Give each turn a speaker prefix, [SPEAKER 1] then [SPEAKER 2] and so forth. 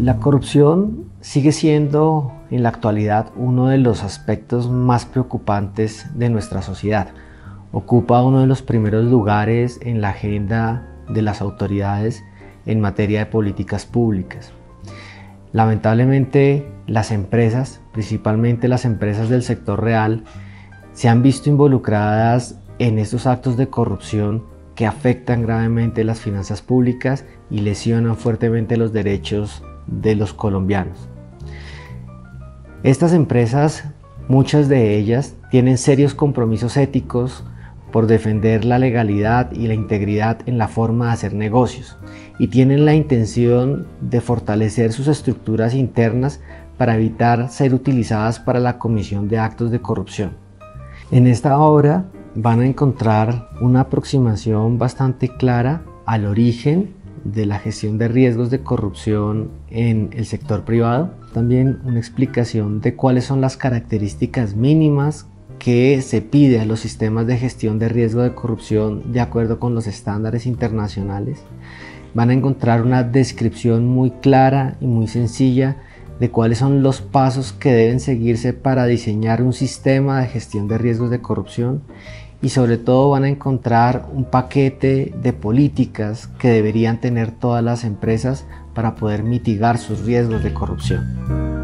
[SPEAKER 1] La corrupción sigue siendo en la actualidad uno de los aspectos más preocupantes de nuestra sociedad. Ocupa uno de los primeros lugares en la agenda de las autoridades en materia de políticas públicas. Lamentablemente las empresas, principalmente las empresas del sector real, se han visto involucradas en estos actos de corrupción que afectan gravemente las finanzas públicas y lesionan fuertemente los derechos de los colombianos. Estas empresas, muchas de ellas, tienen serios compromisos éticos por defender la legalidad y la integridad en la forma de hacer negocios y tienen la intención de fortalecer sus estructuras internas para evitar ser utilizadas para la comisión de actos de corrupción. En esta obra van a encontrar una aproximación bastante clara al origen de la gestión de riesgos de corrupción en el sector privado, también una explicación de cuáles son las características mínimas que se pide a los sistemas de gestión de riesgo de corrupción de acuerdo con los estándares internacionales. Van a encontrar una descripción muy clara y muy sencilla de cuáles son los pasos que deben seguirse para diseñar un sistema de gestión de riesgos de corrupción y sobre todo van a encontrar un paquete de políticas que deberían tener todas las empresas para poder mitigar sus riesgos de corrupción.